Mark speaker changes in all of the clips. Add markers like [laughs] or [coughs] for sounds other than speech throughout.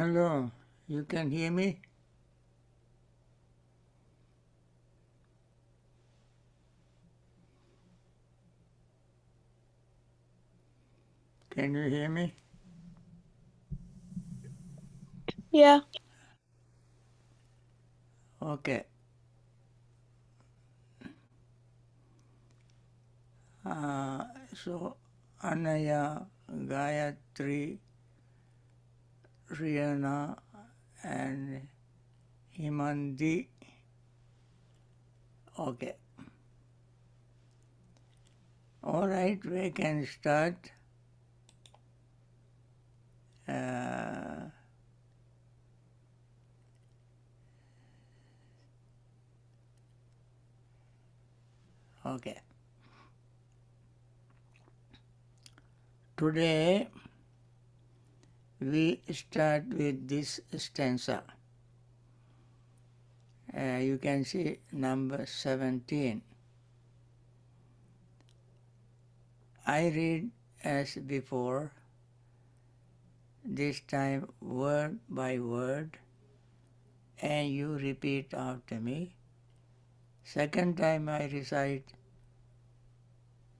Speaker 1: Hello, you can hear me? Can you hear me?
Speaker 2: Yeah.
Speaker 1: Okay. Uh, so, Anaya, Gayatri, Rihanna, and Himandi. Okay. All right, we can start. Uh, okay. Today we start with this stanza. Uh, you can see number 17. I read as before, this time word by word, and you repeat after me. Second time I recite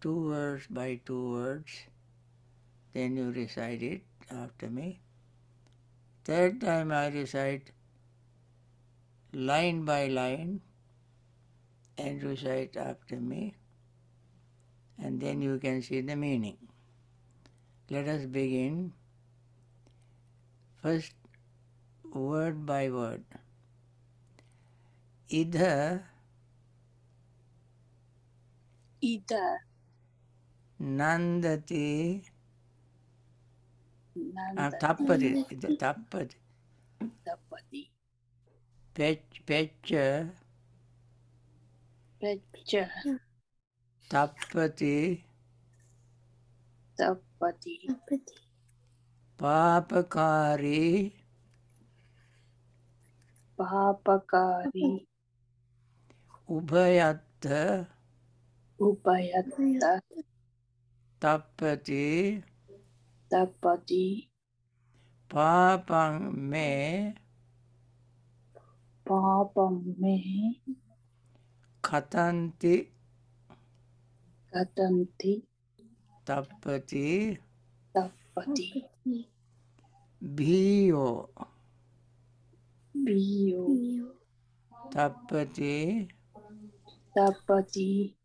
Speaker 1: two words by two words, then you recite it after me. Third time I recite line by line and recite after me, and then you can see the meaning. Let us begin. First, word by word. Idha
Speaker 2: Ida.
Speaker 1: nandati ah,
Speaker 2: Nanda.
Speaker 1: tappati, idha tappati,
Speaker 2: Tapati.
Speaker 1: pech, pecha,
Speaker 2: Pecha.
Speaker 1: tappati,
Speaker 2: Tapati.
Speaker 1: papakari,
Speaker 2: Papakari.
Speaker 1: Ubhayatta,
Speaker 2: Upayatta.
Speaker 1: tappati,
Speaker 2: Tapati.
Speaker 1: papang me,
Speaker 2: Papam me.
Speaker 1: khatanti,
Speaker 2: Katanti.
Speaker 1: tappati,
Speaker 2: Tapati.
Speaker 1: bhiyo,
Speaker 2: Biyo.
Speaker 1: tappati,
Speaker 2: Tapati.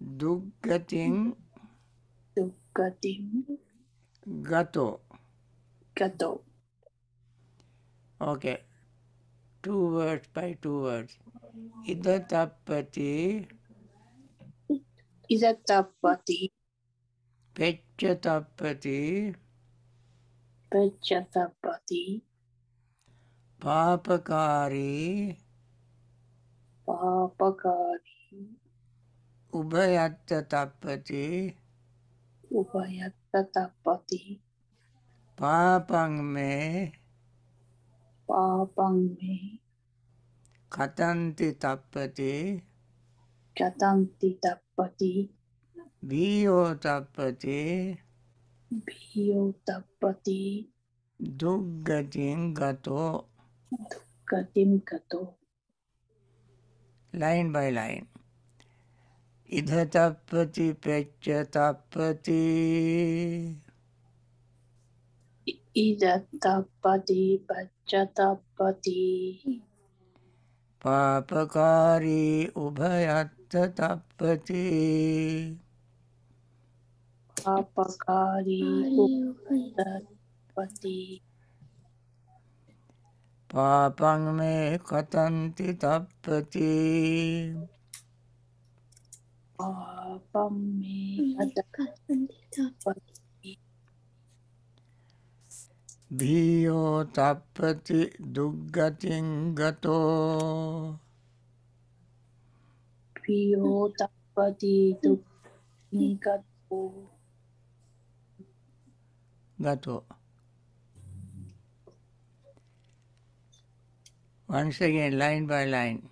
Speaker 1: duggating,
Speaker 2: Dukkatim.
Speaker 1: Gato.
Speaker 2: Gato.
Speaker 1: Okay. Two words by two words. Ida tappati,
Speaker 2: Ida tapati.
Speaker 1: pecca tappati,
Speaker 2: Pecha tapati.
Speaker 1: papakari,
Speaker 2: Papakari.
Speaker 1: ubhayatta tappati,
Speaker 2: Upayatta tapati.
Speaker 1: papang me,
Speaker 2: Papang me.
Speaker 1: katanti tappati,
Speaker 2: Katanti tapati.
Speaker 1: bhiyo tappati,
Speaker 2: Biyo tapati.
Speaker 1: duggating gato,
Speaker 2: Katim kato.
Speaker 1: line by line. Ida tappati, pecca tappati,
Speaker 2: Ida tapati. Pacha tapati.
Speaker 1: papakari, ubhayatta tappati.
Speaker 2: Papakari. Tapati.
Speaker 1: papang me katanti tappati
Speaker 2: Papam me. Tapati.
Speaker 1: bhiyo tappati duggating gato
Speaker 2: Biyo tapati. Dukni
Speaker 1: gato once again line by line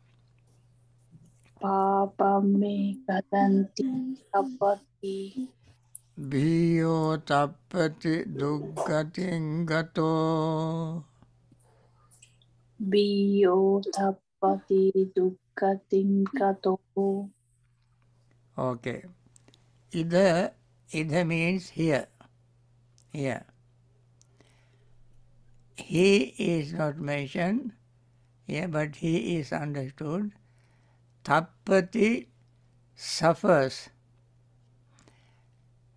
Speaker 1: Papami
Speaker 2: Gadanti Tapati Bhiyo Tapati
Speaker 1: Duggati Ngato
Speaker 2: Bhiyo Tapati Duggati gato.
Speaker 1: Okay. Ida, Ida means here. Here. He is not mentioned Yeah, but he is understood. Tappati suffers.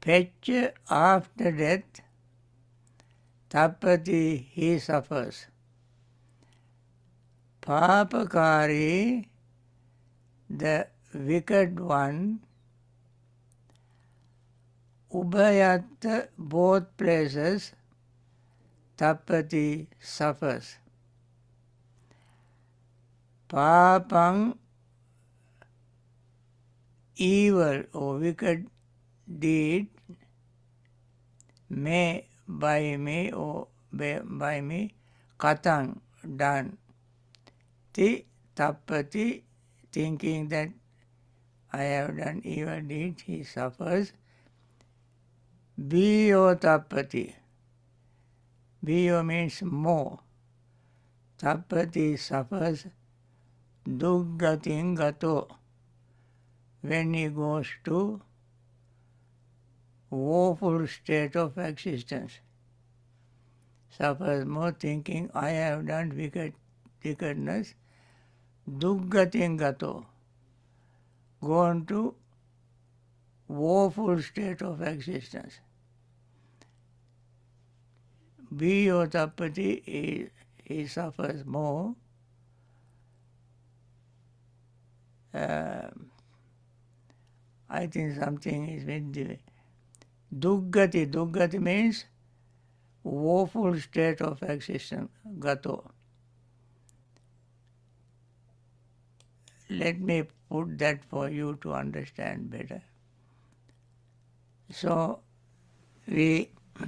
Speaker 1: Pecca after death. Tapati he suffers. Papakari, the wicked one, Ubayat, both places, Tapati suffers. Papang, evil or wicked deed, may by me or by, by me, katang, done. Ti tapati, thinking that I have done evil deeds, he suffers. Biyo tapati. Biyo means more. Tapati suffers. Duggatin gato. When he goes to woeful state of existence. Suffers more thinking, I have done wicked, wickedness. Duggatin gato. Gone to woeful state of existence. Biyo tapati, he, he suffers more. Uh, I think something is with the Duggati. Duggati means woeful state of existence, gato. Let me put that for you to understand better. So, we [coughs]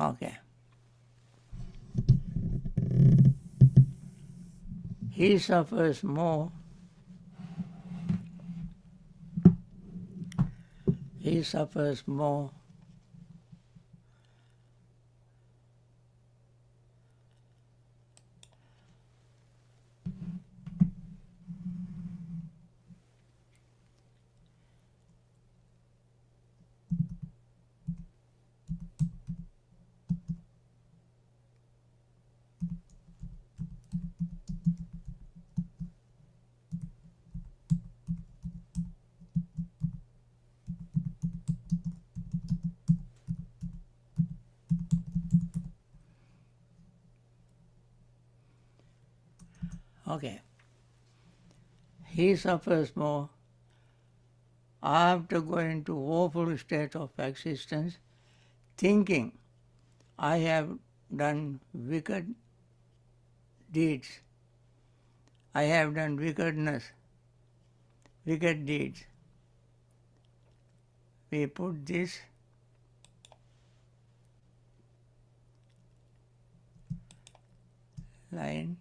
Speaker 1: okay. He suffers more. He suffers more. Okay. He suffers more after going to woeful state of existence, thinking, I have done wicked deeds. I have done wickedness, wicked deeds. We put this line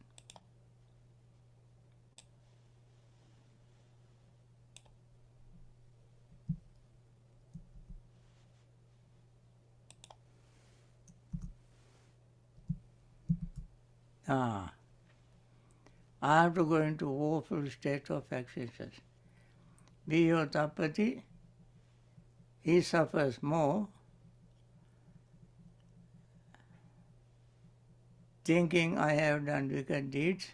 Speaker 1: Ah. I have to woeful state of existence. Biyo tapati, he suffers more, thinking I have done wicked deeds.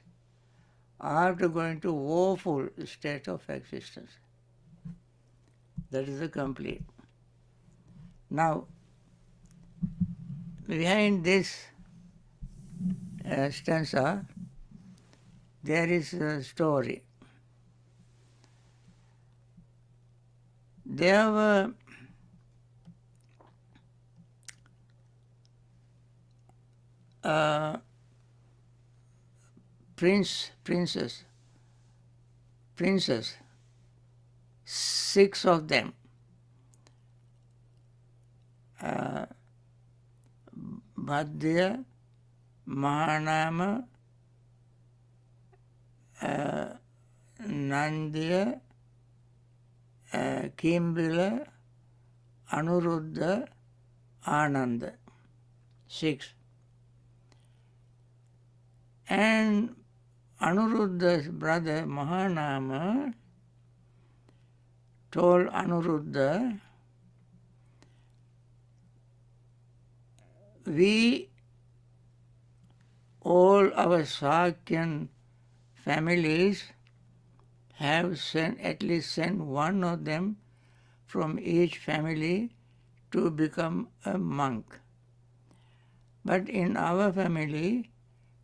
Speaker 1: I have to woeful state of existence. That is the complete. Now, behind this uh, stanza, there is a story. There were prince, princess, princess, six of them. Uh, Bhaddiya, Mahanama, Nandiya, uh, Kimbila, Anuruddha, Ananda. Six. And Anuruddha's brother Mahanama told Anuruddha, we all our Sakyan families have sent at least sent one of them from each family to become a monk. But in our family,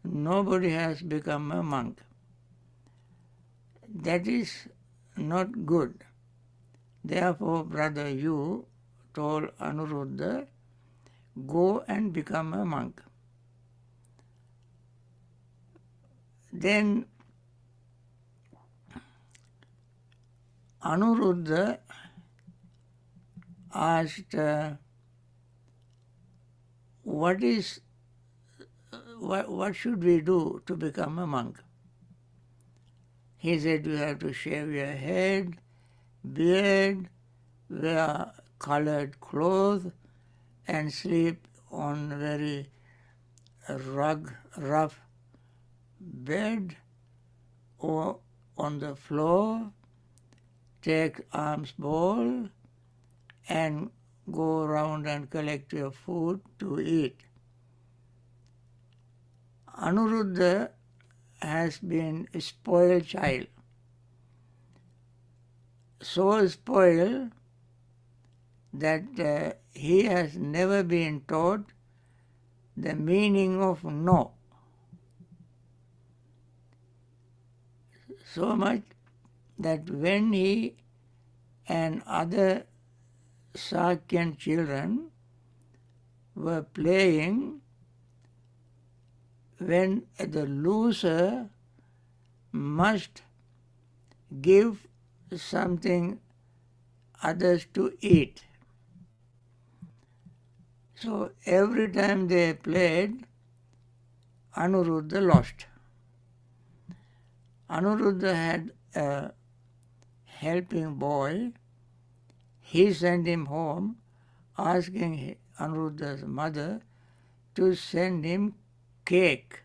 Speaker 1: nobody has become a monk. That is not good. Therefore, brother, you told Anuruddha, go and become a monk. Then Anuruddha asked, uh, what is what, what should we do to become a monk? He said, you have to shave your head, beard, wear colored clothes, and sleep on very rug, rough bed or on the floor, take arms bowl, and go around and collect your food to eat. Anuruddha has been a spoiled child. So spoiled that uh, he has never been taught the meaning of no. So much that when he and other Sakyan children were playing, when the loser must give something others to eat. So every time they played, Anuruddha lost. Anuruddha had a helping boy. He sent him home asking Anuruddha's mother to send him cake.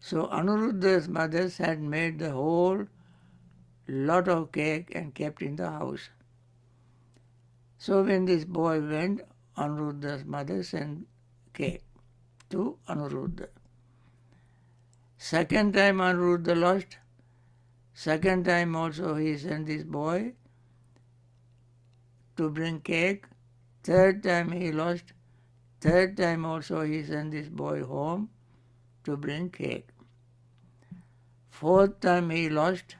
Speaker 1: So Anuruddha's mother had made the whole lot of cake and kept in the house. So when this boy went, Anuruddha's mother sent cake to Anuruddha. Second time Anuruddha lost. Second time also he sent this boy to bring cake. Third time he lost. Third time also he sent this boy home to bring cake. Fourth time he lost.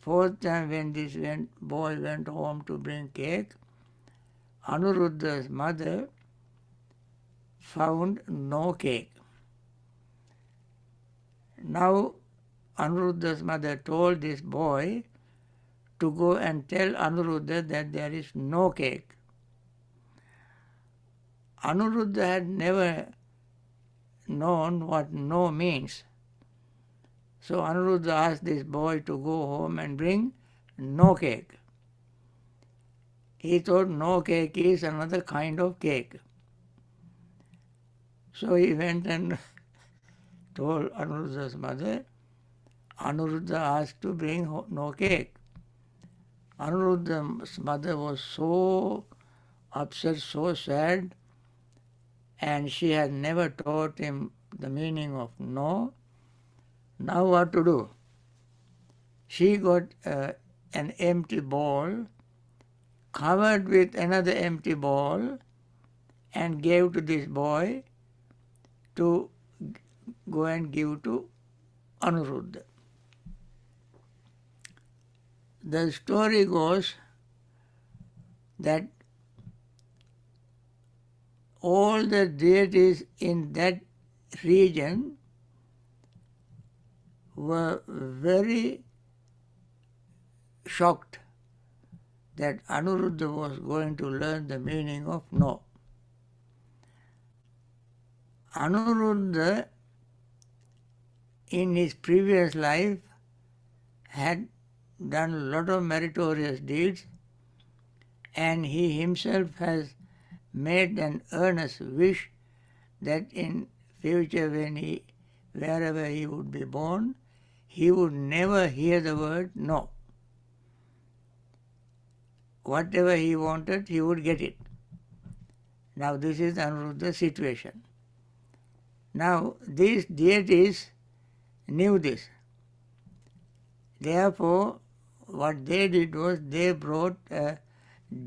Speaker 1: Fourth time when this went, boy went home to bring cake, Anuruddha's mother found no cake. Now Anuruddha's mother told this boy to go and tell Anuruddha that there is no cake. Anuruddha had never known what no means. So Anuruddha asked this boy to go home and bring no cake. He thought no cake is another kind of cake. So he went and told Anuruddha's mother. Anuruddha asked to bring no cake. Anuruddha's mother was so upset, so sad, and she had never taught him the meaning of no. Now what to do? She got uh, an empty bowl covered with another empty bowl and gave to this boy to go and give to Anuruddha. The story goes that all the deities in that region were very shocked that Anuruddha was going to learn the meaning of no. Anuruddha in his previous life had done a lot of meritorious deeds and he himself has made an earnest wish that in future when he wherever he would be born he would never hear the word no. Whatever he wanted he would get it. Now this is Anuruddha's situation. Now these deities knew this therefore what they did was they brought a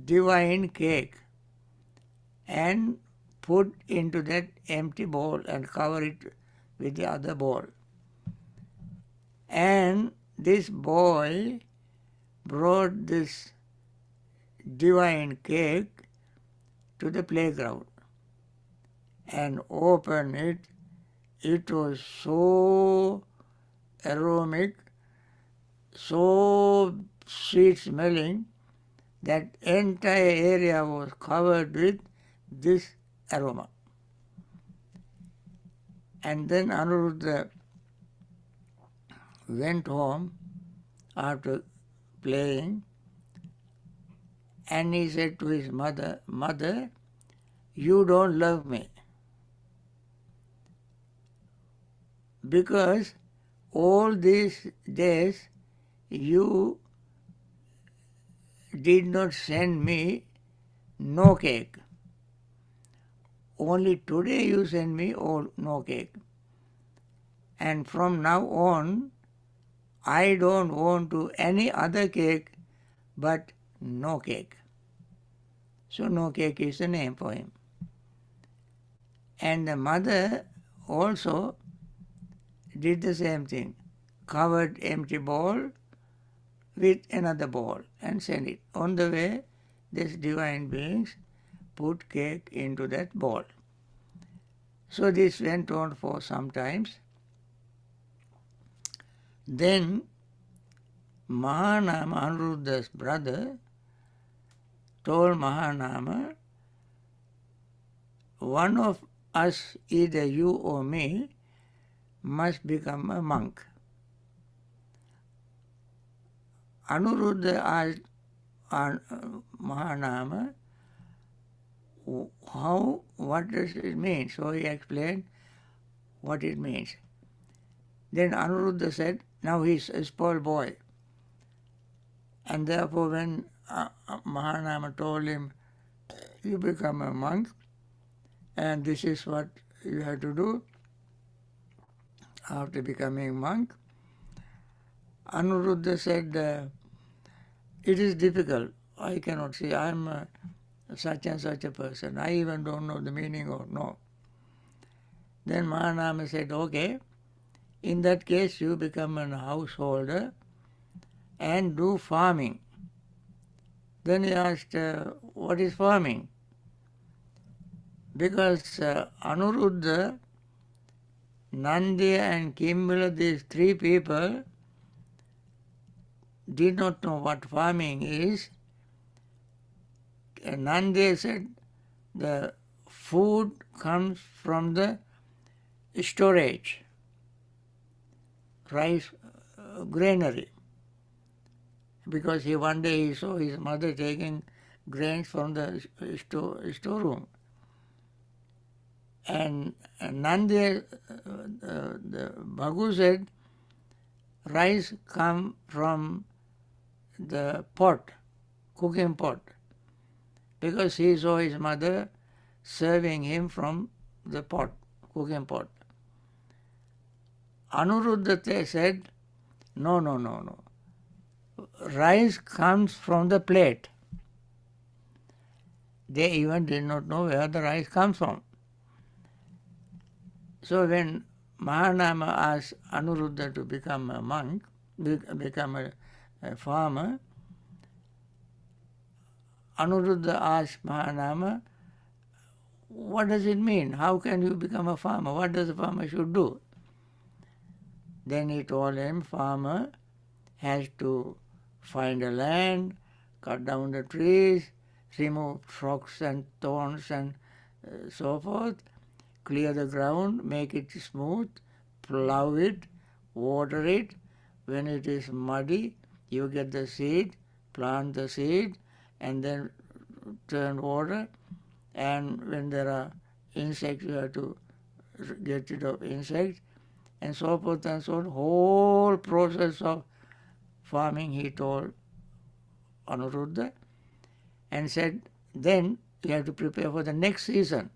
Speaker 1: divine cake and put into that empty bowl and cover it with the other bowl. And this boy brought this divine cake to the playground and opened it. It was so aromatic, so sweet smelling that entire area was covered with this aroma. And then Anuruddha went home after playing and he said to his mother, Mother, you don't love me. Because all these days you did not send me no cake. Only today you send me all no cake. And from now on, I don't want to any other cake but no cake. So no cake is the name for him. And the mother also did the same thing. Covered empty bowl with another ball and sent it. On the way, these divine beings put cake into that ball. So this went on for some times. Then Mahanama, Anuruddha's brother, told Mahanama, one of us, either you or me, must become a monk. Anuruddha asked uh, Mahanama, how, what does it mean? So he explained what it means. Then Anuruddha said, now he's a spoiled boy. And therefore when uh, Mahanama told him, you become a monk and this is what you have to do after becoming monk. Anuruddha said, uh, it is difficult. I cannot say I am uh, such and such a person. I even don't know the meaning or no. Then Mahanama said, okay, in that case you become a householder and do farming. Then he asked, uh, what is farming? Because uh, Anuruddha, Nandya and Kimbila, these three people, did not know what farming is. Nandya said the food comes from the storage, rice uh, granary. Because he one day he saw his mother taking grains from the store, storeroom. And Nandya, uh, uh, the Bhagu said, rice come from the pot, cooking pot, because he saw his mother serving him from the pot, cooking pot. Anuruddha said, no, no, no, no. Rice comes from the plate. They even did not know where the rice comes from. So when Mahanama asked Anuruddha to become a monk, become a a farmer, Anuruddha asked Mahanama, what does it mean? How can you become a farmer? What does a farmer should do? Then he told him, farmer has to find a land, cut down the trees, remove rocks and thorns and uh, so forth, clear the ground, make it smooth, plow it, water it. When it is muddy, you get the seed, plant the seed, and then turn water. And when there are insects, you have to get rid of insects, and so forth and so on. Whole process of farming, he told Anuruddha, and said, then you have to prepare for the next season.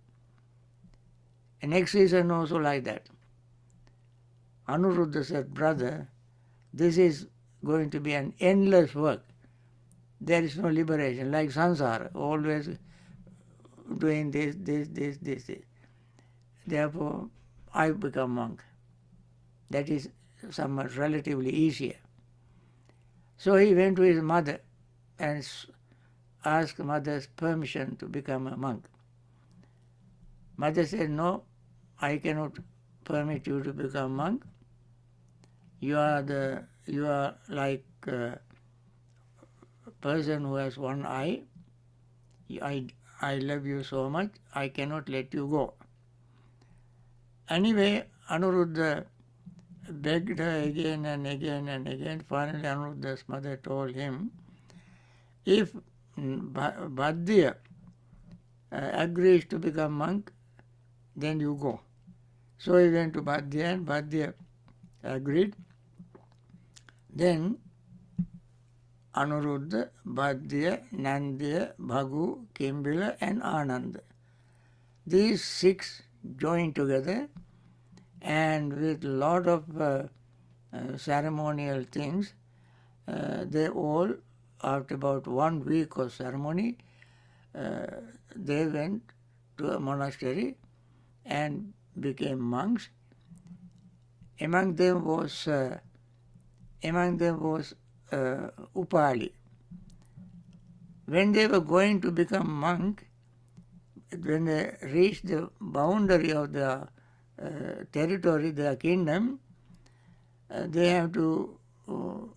Speaker 1: And next season also like that. Anuruddha said, brother, this is going to be an endless work. There is no liberation, like samsara, always doing this, this, this, this, this. Therefore, I become monk. That is somewhat relatively easier. So he went to his mother and asked mother's permission to become a monk. Mother said, no, I cannot permit you to become monk. You are the you are like a person who has one eye. I I love you so much. I cannot let you go. Anyway, Anuruddha begged her again and again and again. Finally, Anuruddha's mother told him, if Bhaddiya uh, agrees to become monk, then you go. So he went to Bhaddiya and Bhaddiya agreed. Then Anuruddha, Bhaddiya, Nandya, Bhagu, Kimbila and Ananda. These six joined together and with a lot of uh, uh, ceremonial things, uh, they all, after about one week of ceremony, uh, they went to a monastery and became monks. Among them was uh, among them was uh, Upali. When they were going to become monk, when they reached the boundary of the uh, territory, their kingdom, uh, they have to uh,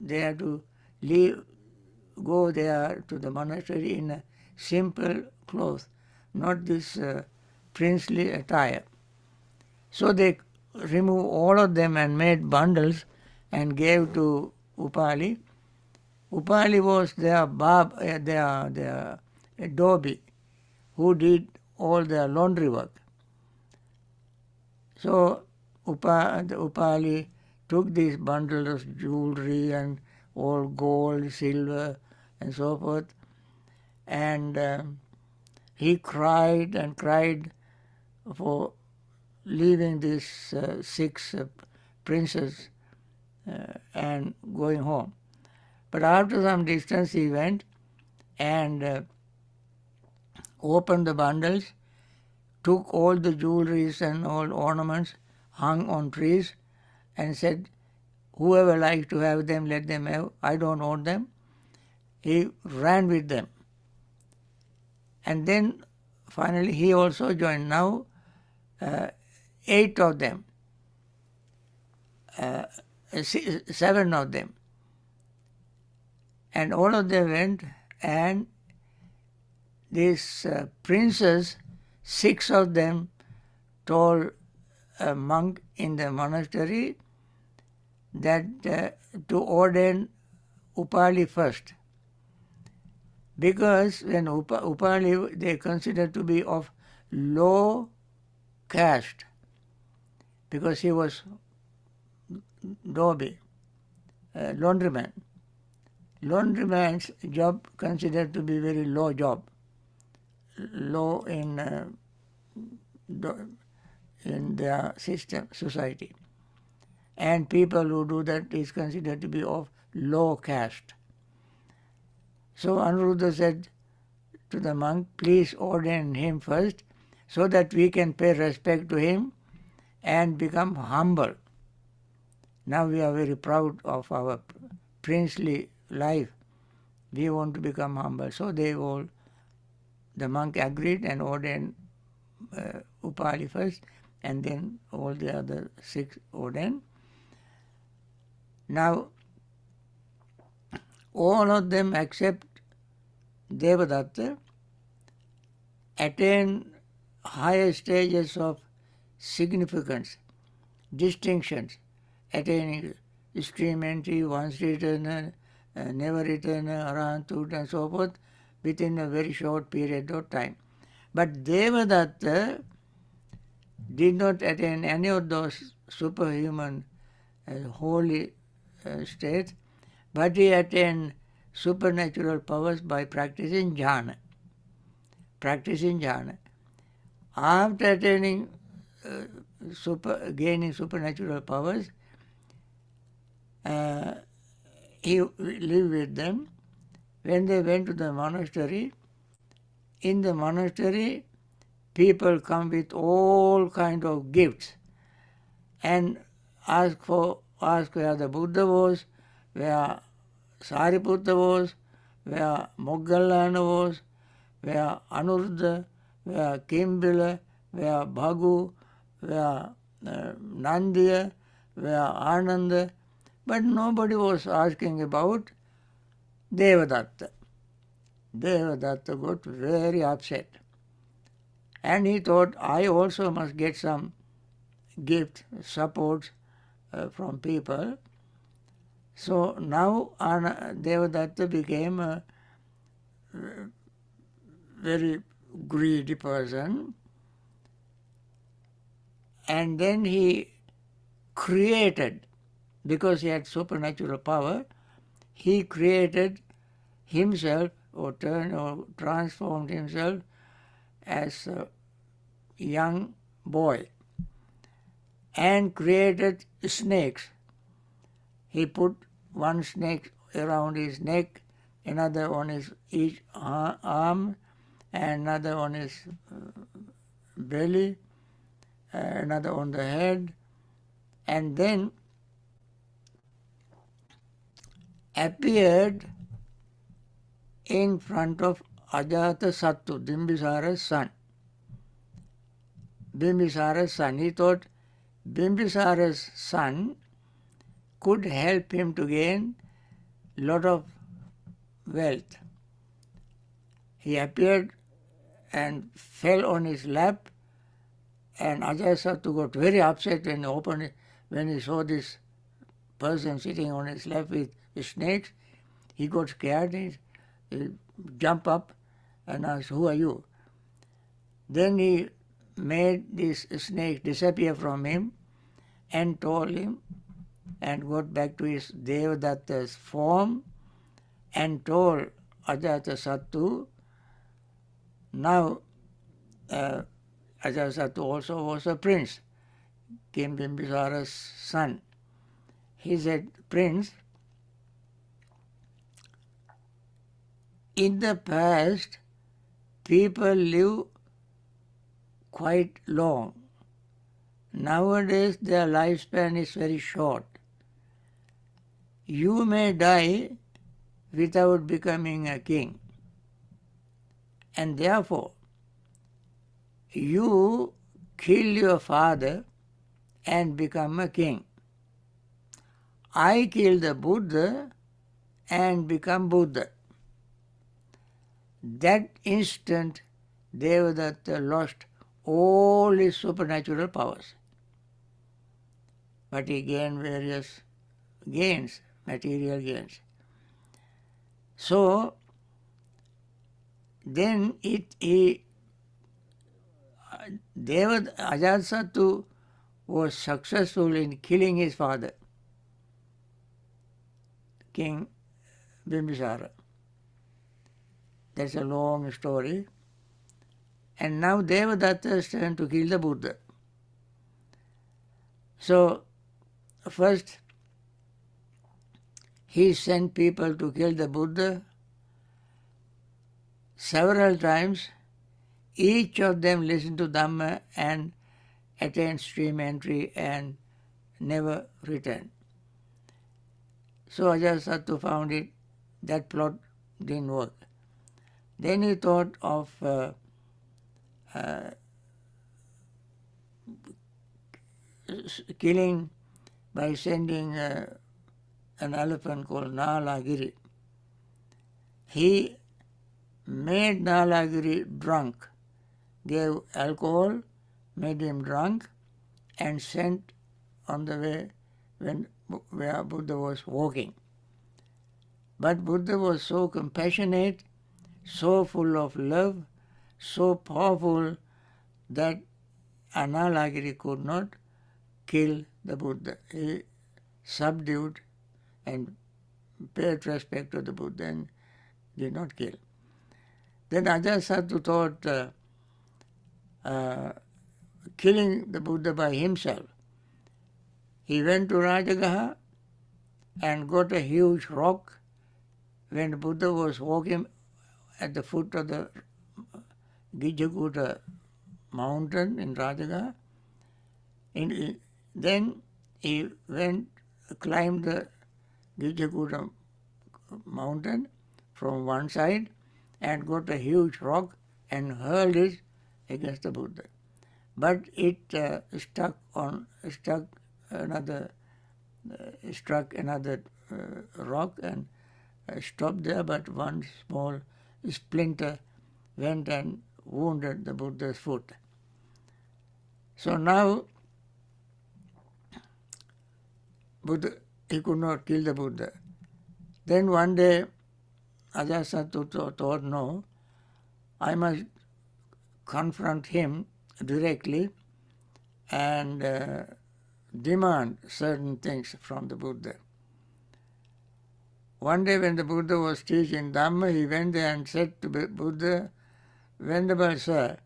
Speaker 1: they have to leave, go there to the monastery in a simple clothes, not this uh, princely attire. So they removed all of them and made bundles and gave to Upali. Upali was their bab, uh, their, their Adobe, who did all their laundry work. So Upa, Upali took these bundles of jewelry and all gold, silver, and so forth, and uh, he cried and cried for leaving these uh, six uh, princes uh, and going home. But after some distance he went and opened the bundles, took all the jewelries and all ornaments hung on trees and said, whoever likes to have them, let them have. I don't own them. He ran with them. And then finally he also joined. Now eight of them, uh, seven of them. And all of them went and these uh, princes, six of them told a monk in the monastery that uh, to ordain Upali first. Because when Upa, Upali they consider to be of low caste, because he was dhobi, laundryman. Laundryman's job considered to be very low job, low in uh, in their system, society. And people who do that is considered to be of low caste. So Anuruddha said to the monk, please ordain him first so that we can pay respect to him and become humble. Now we are very proud of our princely life. We want to become humble. So they all the monk agreed and ordained uh, Upali first, and then all the other six ordained. Now, all of them except Devadatta attain higher stages of significance, distinctions, attaining stream entry, once returner, uh, never returner, arahanthood and so forth within a very short period of time. But Devadatta did not attain any of those superhuman uh, holy uh, states, but he attained supernatural powers by practicing jhana. Practicing jhana. After attaining uh, super, gaining supernatural powers, uh, he lived with them. When they went to the monastery, in the monastery, people come with all kind of gifts and ask for ask where the Buddha was, where Sariputta was, where Moggallana was, where Anuruddha, where Kimbila, where Bhagu, where uh, Nandiya, where Ananda, but nobody was asking about Devadatta. Devadatta got very upset. And he thought, I also must get some gift, support uh, from people. So now Ana, Devadatta became a very greedy person. And then he created, because he had supernatural power, he created himself or turned or transformed himself as a young boy and created snakes. He put one snake around his neck, another on his each uh, arm, and another on his uh, belly, another on the head, and then appeared in front of Ajata Sattu, Bimbisara's son. Bimbisara's son. He thought Bimbisara's son could help him to gain lot of wealth. He appeared and fell on his lap and Ajatasattu got very upset when he opened it, when he saw this person sitting on his lap with, with snakes. He got scared. He, he jumped up and asked, Who are you? Then he made this snake disappear from him and told him and got back to his Devadatta's form and told Ajatasattu, now uh, Ajata also was a prince, King Bimbisara's son. He said, Prince, in the past, people live quite long. Nowadays, their lifespan is very short. You may die without becoming a king. And therefore, you kill your father and become a king. I kill the Buddha and become Buddha. That instant, Devadatta lost all his supernatural powers. But he gained various gains, material gains. So, then it, he, uh, Devad Ajatsattu was successful in killing his father, King Bimbisara. That's a long story. And now Devadatta is trying to kill the Buddha. So, first, he sent people to kill the Buddha several times. Each of them listened to Dhamma and attained stream entry and never returned. So Ajatasattu found it, that plot didn't work. Then he thought of uh, uh, killing by sending uh, an elephant called Nalagiri. He made Nalagiri drunk, gave alcohol, made him drunk, and sent on the way when where Buddha was walking. But Buddha was so compassionate, so full of love, so powerful that Analagiri could not kill the Buddha. He subdued and paid respect to the Buddha and did not kill. Then Ajatasattu thought uh, uh, killing the Buddha by himself. He went to Rajagaha and got a huge rock when the Buddha was walking at the foot of the Gijjhakuta mountain in Rajagaha. In, then he went, climbed the Gijjhakuta mountain from one side and got a huge rock and hurled it against the Buddha. But it uh, stuck on struck another uh, struck another uh, rock and uh, stopped there. But one small splinter went and wounded the Buddha's foot. So now Buddha he could not kill the Buddha. Then one day Ajatasattu thought, no, I must confront him directly and uh, demand certain things from the Buddha. One day when the Buddha was teaching Dhamma, he went there and said to Buddha, Venerable Sir,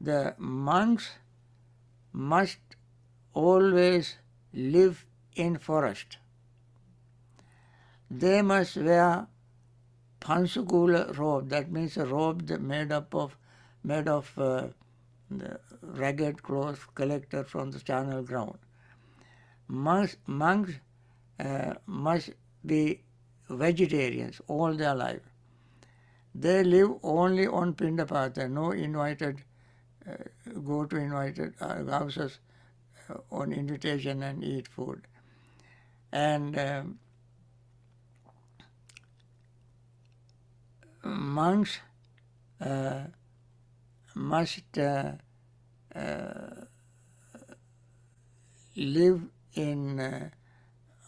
Speaker 1: the monks must always live in forest. They must wear pansukula robe, that means a robe made up of made of uh, ragged clothes collected from the charnel ground. Monks, monks uh, must be vegetarians all their life. They live only on Pindapata, no invited, uh, go to invited uh, houses uh, on invitation and eat food. And um, monks uh, must uh, uh, live in uh,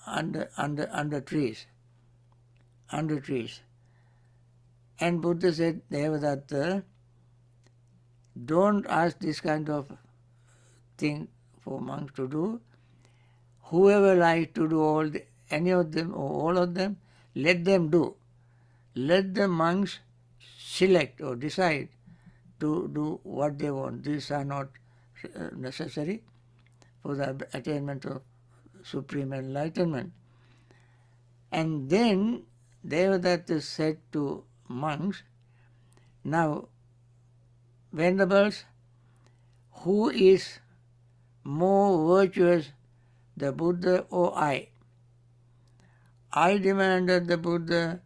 Speaker 1: under under under trees, under trees. And Buddha said, Devadatta, don't ask this kind of thing for monks to do. Whoever likes to do all the, any of them or all of them, let them do. Let the monks select or decide to do what they want. These are not uh, necessary for the attainment of supreme enlightenment. And then Devadatta said to monks, now, venerables, who is more virtuous, the Buddha or I? I demanded the Buddha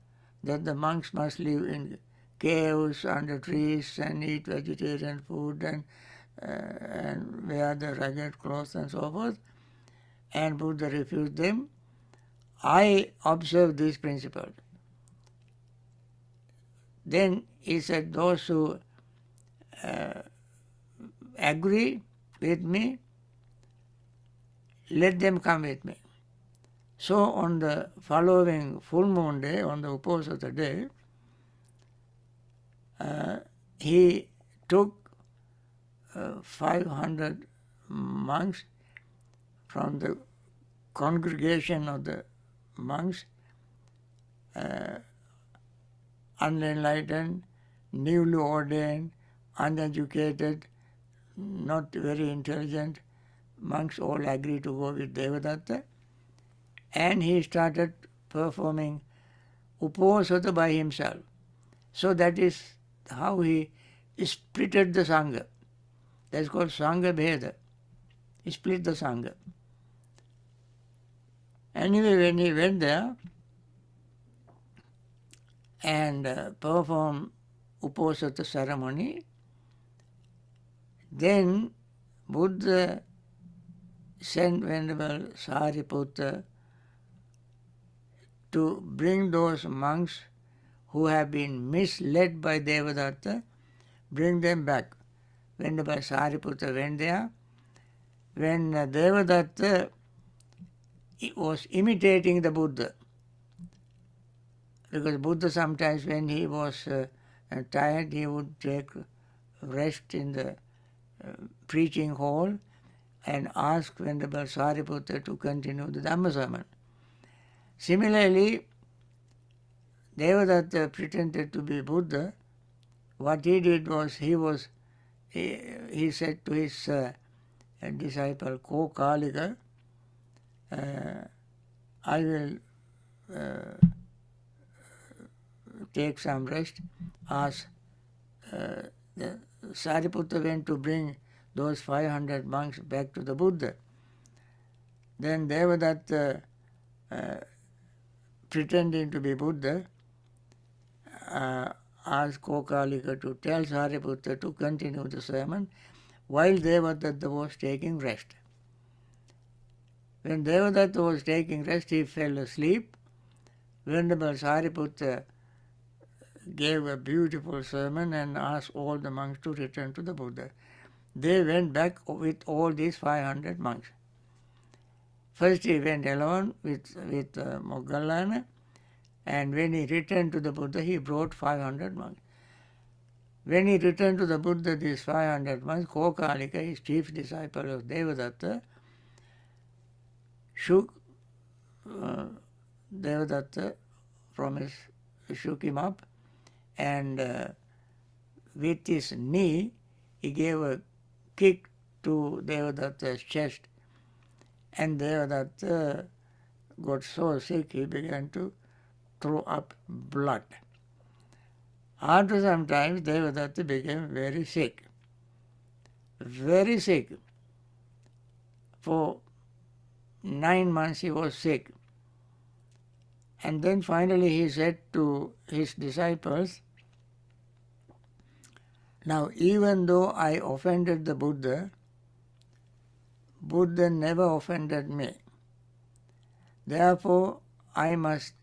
Speaker 1: that the monks must live in caves under trees and eat vegetarian food and, uh, and wear the ragged clothes and so forth. And Buddha refused them. I observe these principles. Then he said, those who uh, agree with me, let them come with me. So on the following full moon day, on the Uposatha day, uh, he took uh, 500 monks from the congregation of the monks, uh, unenlightened, newly ordained, uneducated, not very intelligent monks all agreed to go with Devadatta and he started performing Uposatha by himself. So that is how he splitted the Sangha. That's called Sangha Bheda. He split the Sangha. Anyway, when he went there, and uh, perform Uposatha ceremony. Then Buddha sent Venerable Sariputta to bring those monks who have been misled by Devadatta, bring them back. Venerable Sariputta went there. When uh, Devadatta was imitating the Buddha, because Buddha sometimes when he was uh, tired he would take rest in the uh, preaching hall and ask Venerable Sariputta to continue the Dhamma sermon. Similarly, Devadatta pretended to be Buddha. What he did was he was he, he said to his uh, disciple Kokalika, uh, I will uh, take some rest. As uh, the Sariputta went to bring those 500 monks back to the Buddha. Then Devadatta, uh, pretending to be Buddha, uh, asked Kokalika to tell Sariputta to continue the sermon while Devadatta was taking rest. When Devadatta was taking rest, he fell asleep. Venerable Sariputta gave a beautiful sermon and asked all the monks to return to the Buddha. They went back with all these 500 monks. First he went alone with, with uh, Moggallana and when he returned to the Buddha he brought 500 monks. When he returned to the Buddha, these 500 monks, Kokalika, his chief disciple of Devadatta, shook uh, Devadatta from his, shook him up and uh, with his knee he gave a kick to Devadatta's chest and Devadatta got so sick he began to throw up blood. After some time Devadatta became very sick, very sick. For nine months he was sick. And then finally he said to his disciples, now, even though I offended the Buddha, Buddha never offended me. Therefore, I must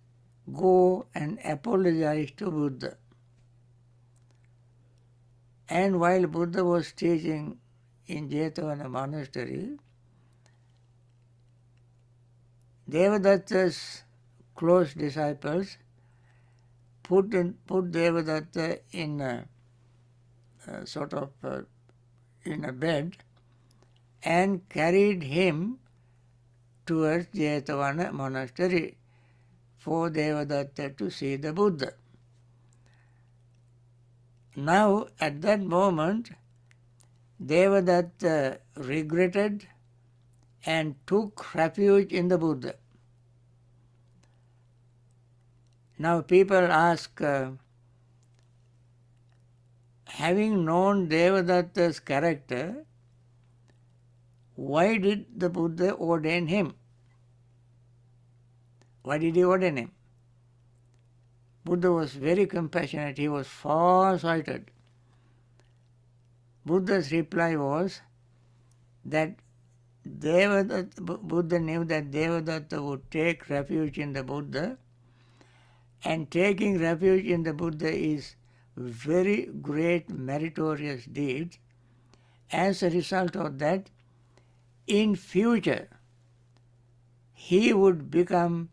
Speaker 1: go and apologize to Buddha. And while Buddha was teaching in Jetavana monastery, Devadatta's close disciples put, in, put Devadatta in a uh, sort of uh, in a bed and carried him towards Jetavana monastery for Devadatta to see the Buddha. Now, at that moment, Devadatta regretted and took refuge in the Buddha. Now, people ask, uh, having known Devadatta's character, why did the Buddha ordain him? Why did he ordain him? Buddha was very compassionate, he was far sighted. Buddha's reply was that Devadatta, Buddha knew that Devadatta would take refuge in the Buddha, and taking refuge in the Buddha is very great meritorious deed. As a result of that, in future, he would become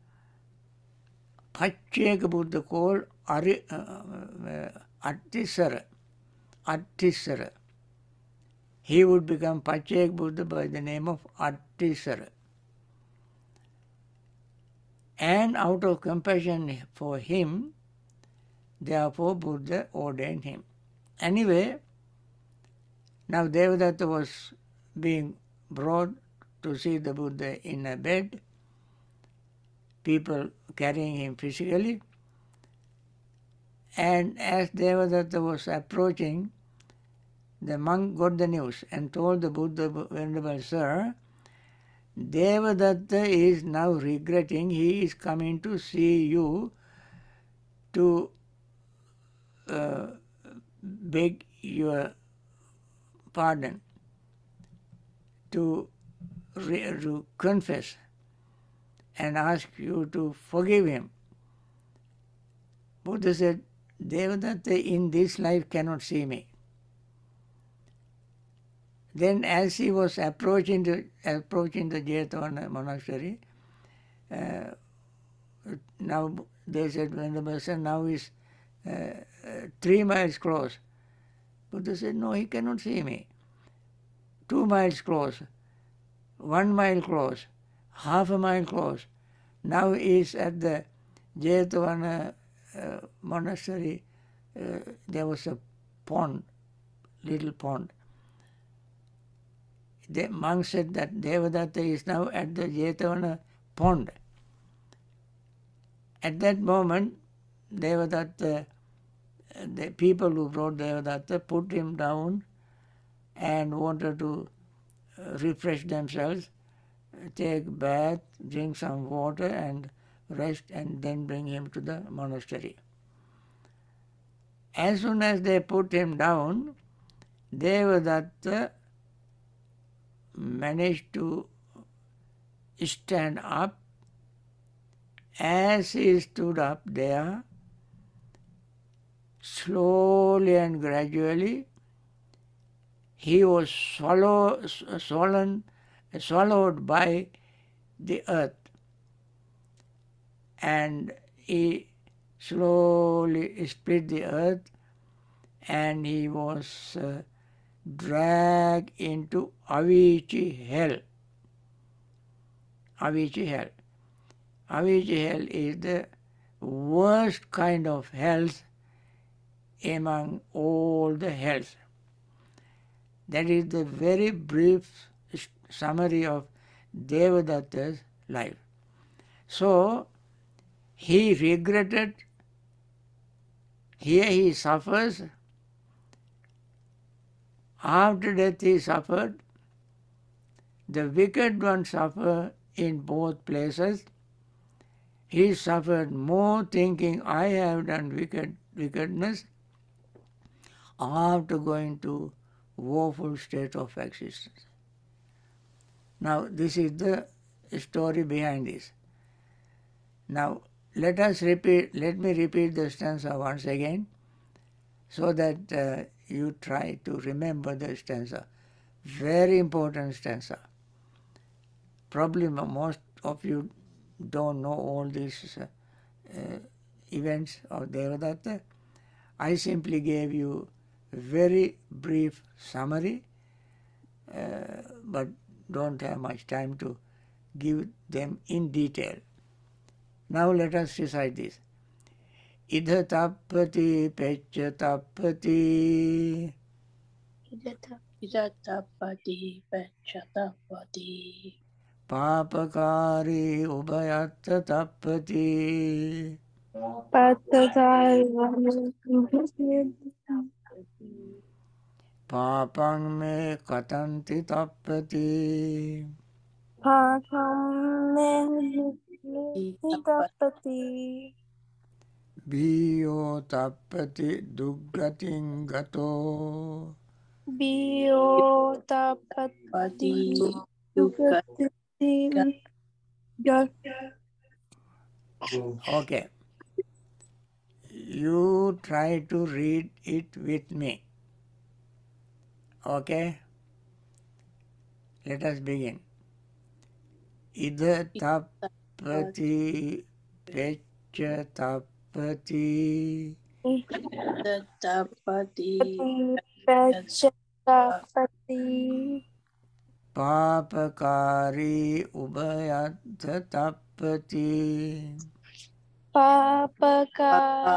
Speaker 1: Pacceka Buddha called Ari, uh, Attisara. Attisara. He would become Pacceka Buddha by the name of Attisara. And out of compassion for him, Therefore, Buddha ordained him. Anyway, now Devadatta was being brought to see the Buddha in a bed, people carrying him physically. And as Devadatta was approaching, the monk got the news and told the Buddha, Venerable Sir, Devadatta is now regretting he is coming to see you to uh, beg your pardon, to, to confess and ask you to forgive him. Buddha said, Devadatta in this life cannot see me. Then as he was approaching the, approaching the Jetavana monastery, uh, now they said when the person now is uh, uh, three miles close. Buddha said, no, he cannot see me. Two miles close, one mile close, half a mile close. Now is at the Jetavana uh, monastery. Uh, there was a pond, little pond. The monk said that Devadatta is now at the Jetavana pond. At that moment, Devadatta, the people who brought Devadatta put him down and wanted to uh, refresh themselves, take bath, drink some water and rest and then bring him to the monastery. As soon as they put him down, Devadatta managed to stand up. As he stood up there, slowly and gradually, he was swallow, swollen, swallowed by the earth. And he slowly split the earth and he was uh, dragged into Avici hell. Avici hell. Avici hell is the worst kind of hells among all the hells. That is the very brief summary of Devadatta's life. So, he regretted, here he suffers, after death he suffered, the wicked one suffer in both places. He suffered more thinking I have done wicked wickedness after going to woeful state of existence. Now this is the story behind this. Now let us repeat let me repeat the stanza once again so that uh, you try to remember the stanza. Very important stanza. Probably most of you don't know all these uh, uh, events of Devadatta. I simply gave you very brief summary, uh, but don't have much time to give them in detail. Now let us recite this. Idha tapati pecca tapati.
Speaker 2: Idha tapati
Speaker 1: pecca tapati. Papakari ubhayattha tapati. Papakari. पापं
Speaker 3: मे
Speaker 1: कथन्ति तप्यति पापं मे
Speaker 3: तप्यति बीयो तप्यति दुर्गतिं गतो बीयो तप्यति दुर्गतिं
Speaker 1: Okay. You try to read it with me. Okay let us begin इध तपति पेच तपति
Speaker 2: इध
Speaker 3: तपति
Speaker 1: पेच तपति पापकारी
Speaker 3: उभयद तपति पापकारी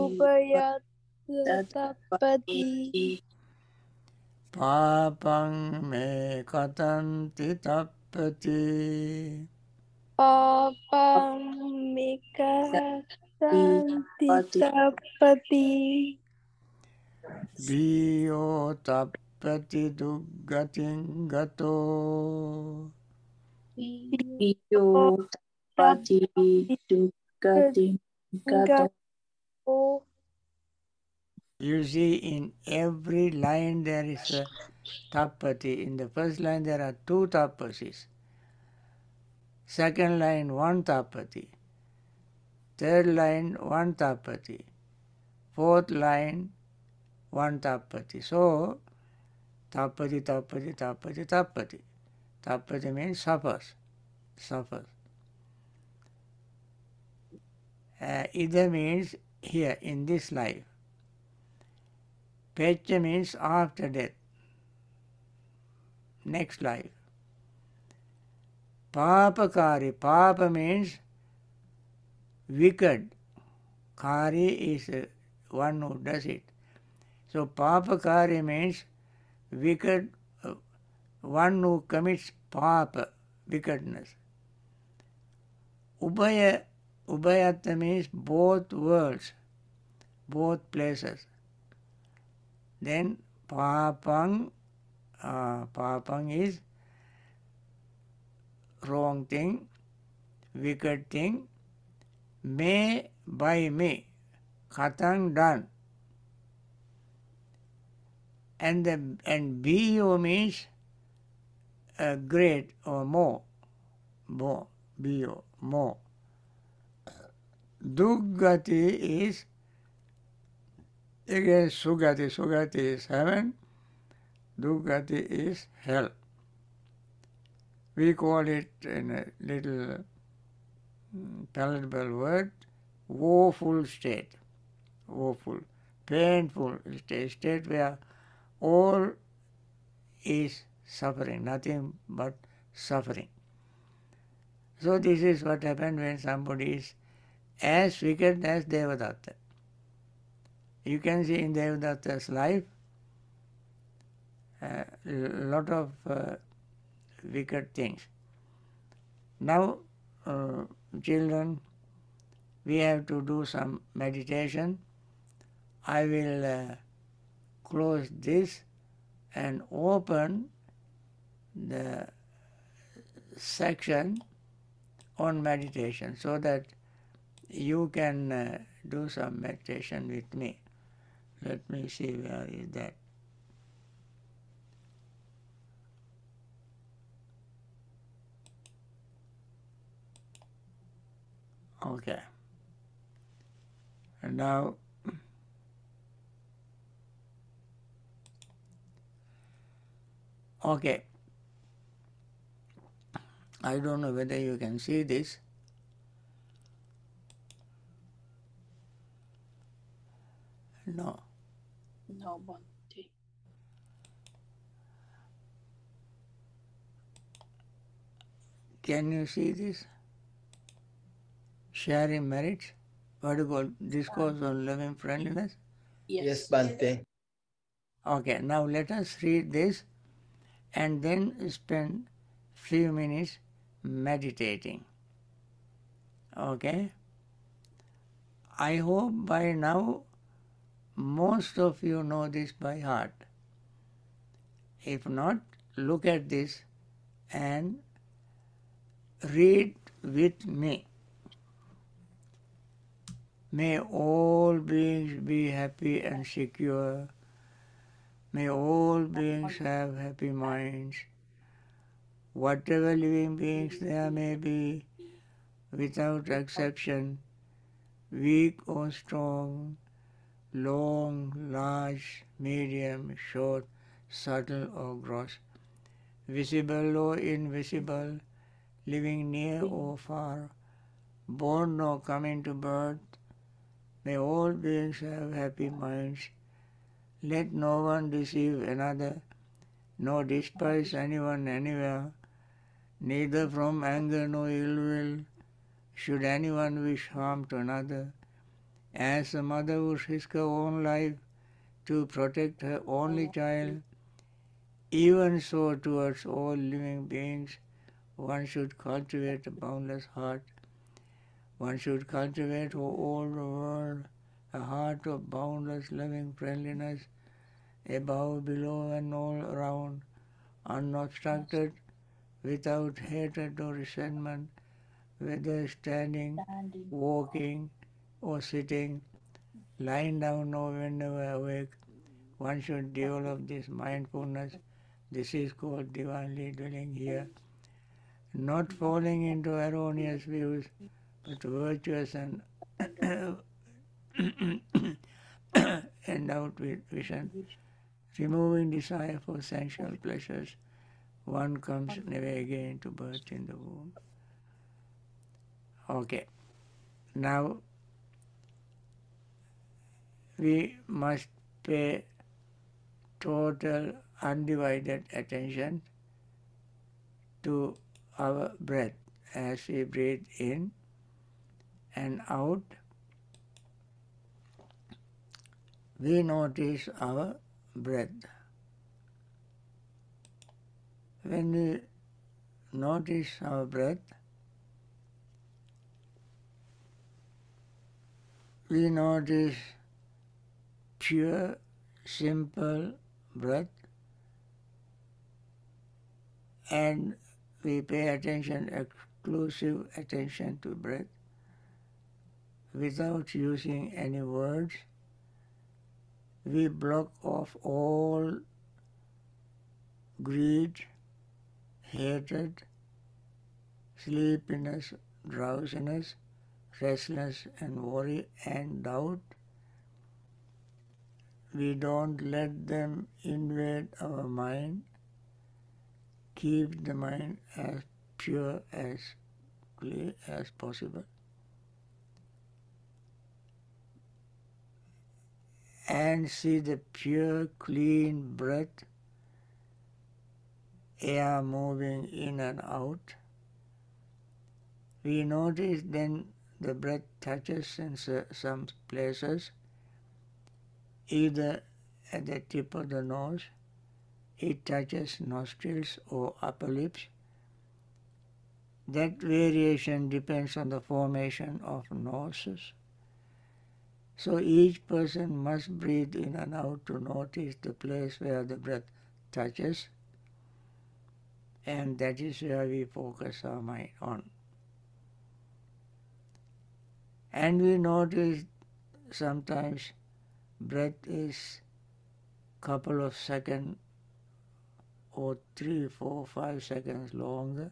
Speaker 3: उभयद तपति
Speaker 1: papang me katan titapati
Speaker 3: papang me katan
Speaker 1: titapati bio tapati duga gato
Speaker 2: bio tapati duggatin gato
Speaker 1: You see, in every line there is a tapati. In the first line there are two tapasis. Second line, one tapati. Third line, one tapati. Fourth line, one tapati. So, tapati, tapati, tapati, tapati. Tapati means suffers, suffers. Uh, Idha means here in this life. Pecca means after death, next life. Papakari, papa means wicked. Kari is uh, one who does it. So papakari means wicked, uh, one who commits papa, wickedness. Ubaya, ubayata means both worlds, both places. Then papang, uh, papang is wrong thing, wicked thing, may by me, katang done. And the and bo means uh, great or more, more, bo, more. Duggati is again sugati, sugati is heaven, duggati is hell. We call it in a little mm, palatable word, woeful state, woeful, painful state, state where all is suffering, nothing but suffering. So this is what happened when somebody is as wicked as Devadatta. You can see in Devadatta's life a lot of uh, wicked things. Now, uh, children, we have to do some meditation. I will uh, close this and open the section on meditation so that you can uh, do some meditation with me. Let me see where is that. Okay. And now okay. I don't know whether you can see this. No.
Speaker 2: No Bhante.
Speaker 1: Can you see this? Sharing merits. What do you call discourse on loving friendliness?
Speaker 2: Yes.
Speaker 4: Yes, Bhante.
Speaker 1: Okay, now let us read this and then spend few minutes meditating. Okay? I hope by now most of you know this by heart. If not, look at this and read with me. May all beings be happy and secure. May all beings have happy minds. Whatever living beings there may be, without exception, weak or strong, long, large, medium, short, subtle or gross, visible or invisible, living near or far, born or coming to birth, may all beings have happy minds. Let no one deceive another, nor despise anyone anywhere, neither from anger nor ill will should anyone wish harm to another. As a mother would risk her own life to protect her only oh. child, even so towards all living beings, one should cultivate a boundless heart. One should cultivate for all the world a heart of boundless loving friendliness, above, below, and all around, unobstructed, without hatred or resentment, whether standing,
Speaker 2: Standing.
Speaker 1: walking, or sitting, lying down or whenever awake, one should develop this mindfulness. This is called divinely dwelling here. Not falling into erroneous views, but virtuous and [coughs] endowed with vision, removing desire for sensual pleasures, one comes never again to birth in the womb. Okay, now we must pay total undivided attention to our breath as we breathe in and out. We notice our breath. When we notice our breath, we notice pure, simple breath and we pay attention, exclusive attention to breath without using any words. We block off all greed, hatred, sleepiness, drowsiness, restlessness and worry and doubt. We don't let them invade our mind. Keep the mind as pure as clear as possible. And see the pure, clean breath, air moving in and out. We notice then the breath touches in some places, either at the tip of the nose, it touches nostrils or upper lips. That variation depends on the formation of noses. So each person must breathe in and out to notice the place where the breath touches, and that is where we focus our mind on and we notice sometimes breath is couple of seconds or three, four, five seconds longer,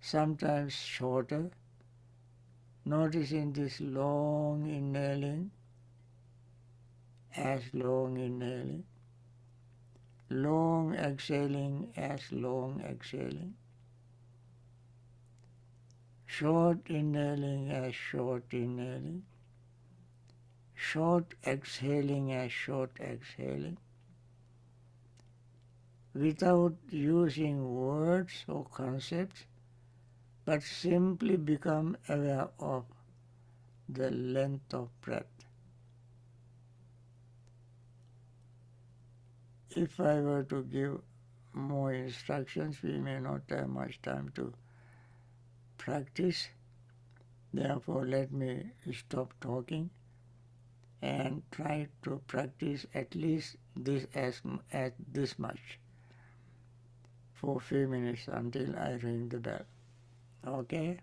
Speaker 1: sometimes shorter. Noticing this long inhaling as long inhaling, long exhaling as long exhaling short inhaling as short inhaling, short exhaling as short exhaling, without using words or concepts, but simply become aware of the length of breath. If I were to give more instructions, we may not have much time to practice. Therefore, let me stop talking and try to practice at least this as at this much for a few minutes until I ring the bell. Okay?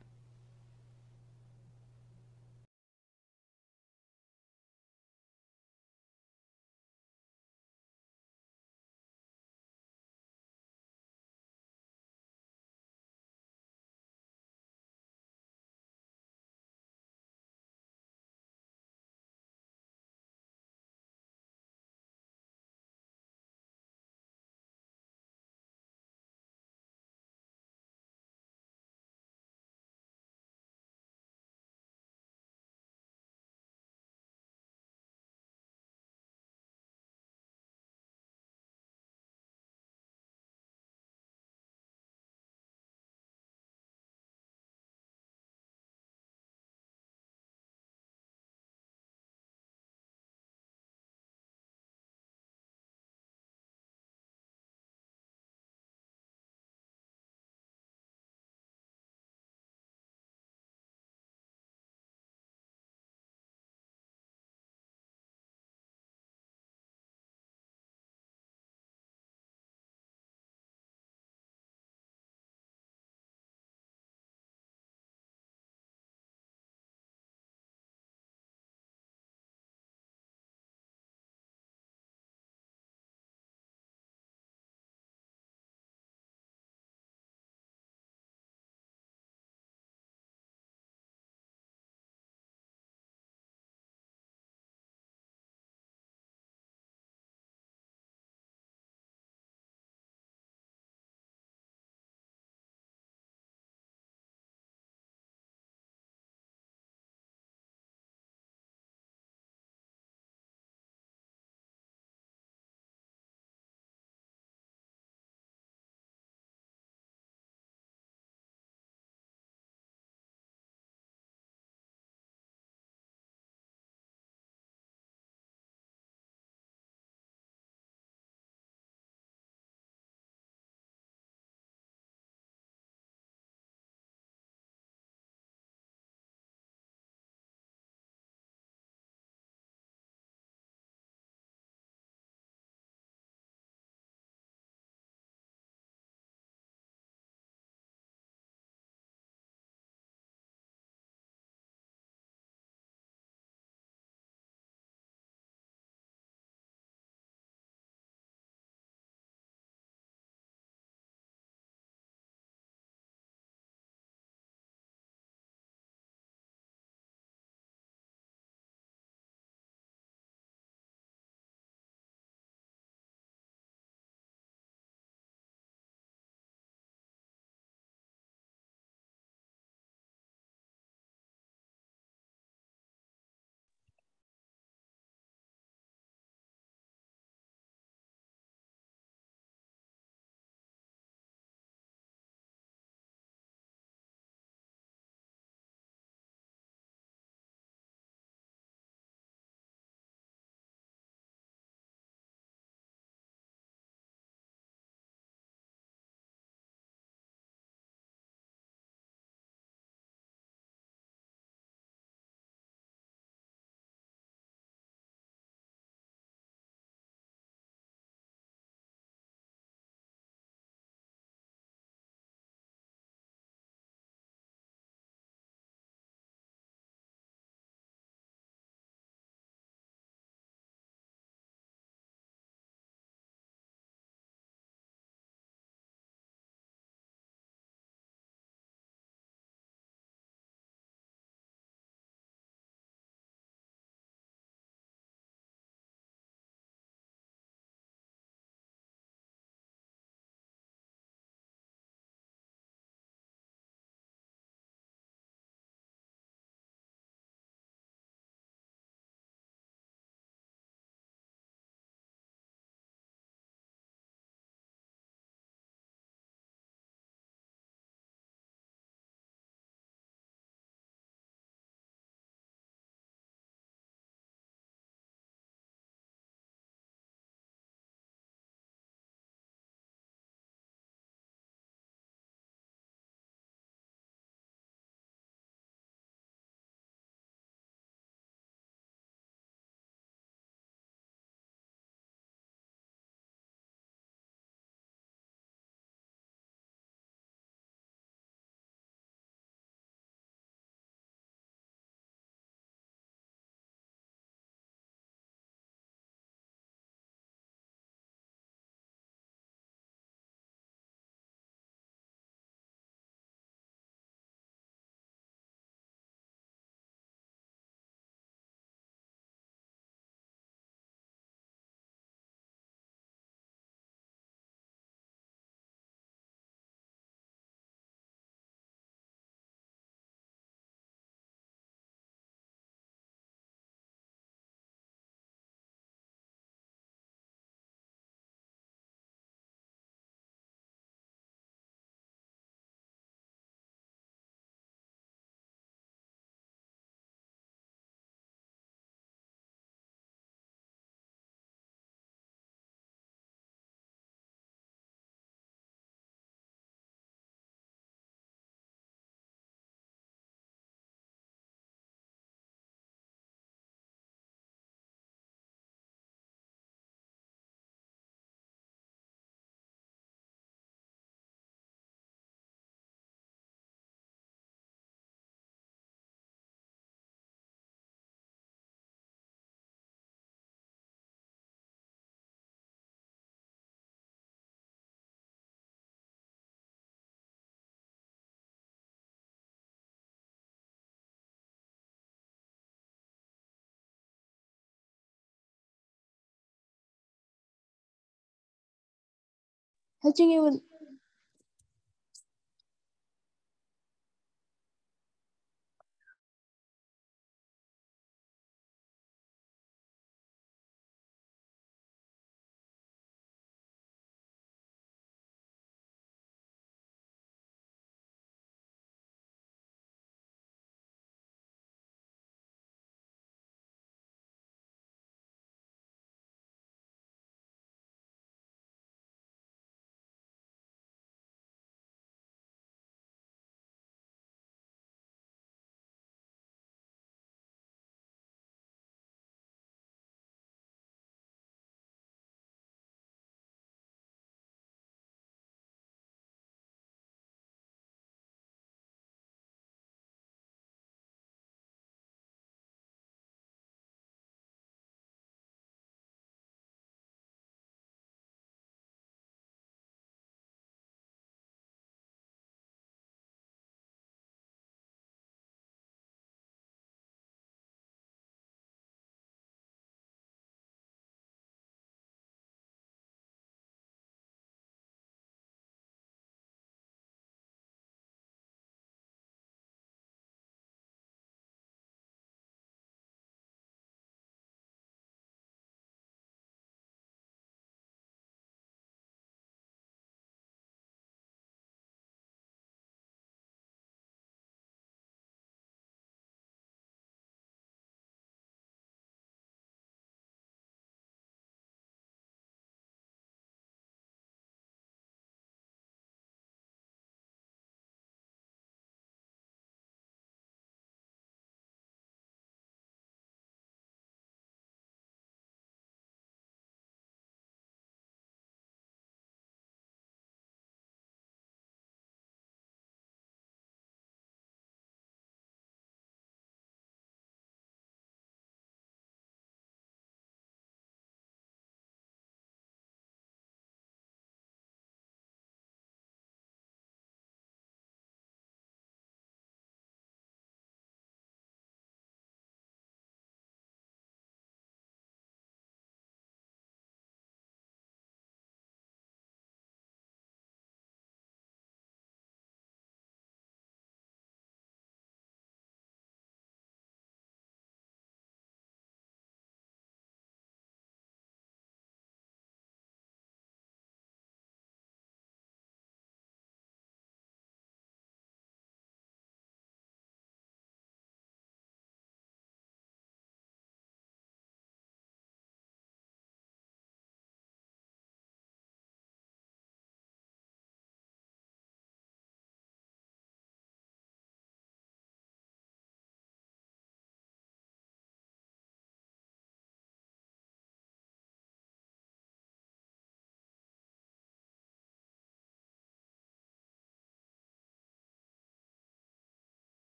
Speaker 3: Haching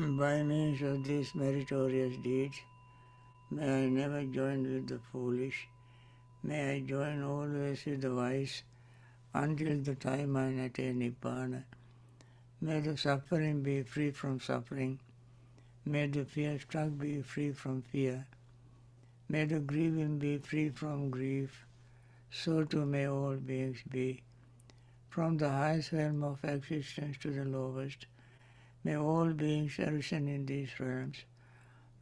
Speaker 1: by means of these meritorious deeds, may I never join with the foolish, may I join always with the wise, until the time I attain Nibbana. May the suffering be free from suffering, may the fear struck be free from fear, may the grieving be free from grief, so too may all beings be. From the highest realm of existence to the lowest, may all beings arisen in these realms,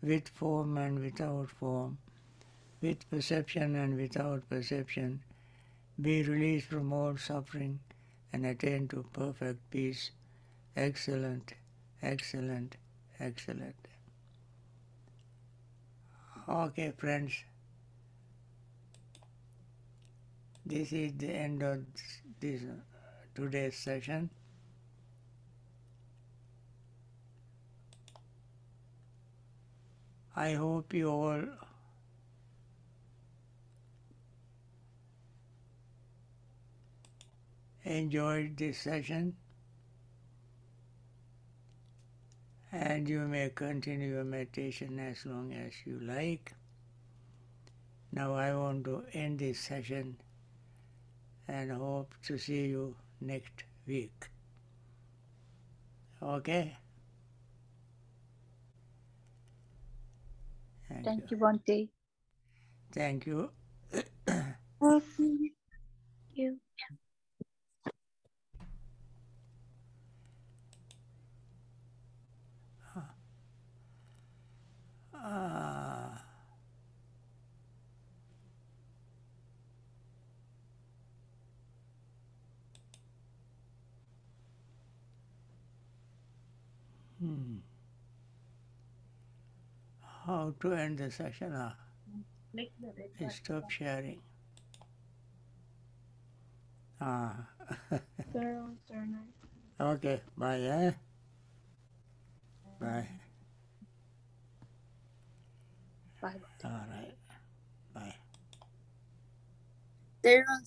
Speaker 1: with form and without form, with perception and without perception, be released from all suffering and attain to perfect peace. Excellent, excellent, excellent. Okay, friends. This is the end of this, today's session. I hope you all enjoyed this session and you may continue your meditation as long as you like. Now I want to end this session and hope to see you next week. Okay? Thank,
Speaker 2: Thank
Speaker 1: you.
Speaker 2: you, Bhante.
Speaker 1: Thank you.
Speaker 3: Thank you.
Speaker 1: Ah. Hmm. How to end the session? Ah, stop sharing. Ah. [laughs] okay. Bye. Eh? Bye.
Speaker 2: Bye.
Speaker 1: All right. Bye.
Speaker 4: They're on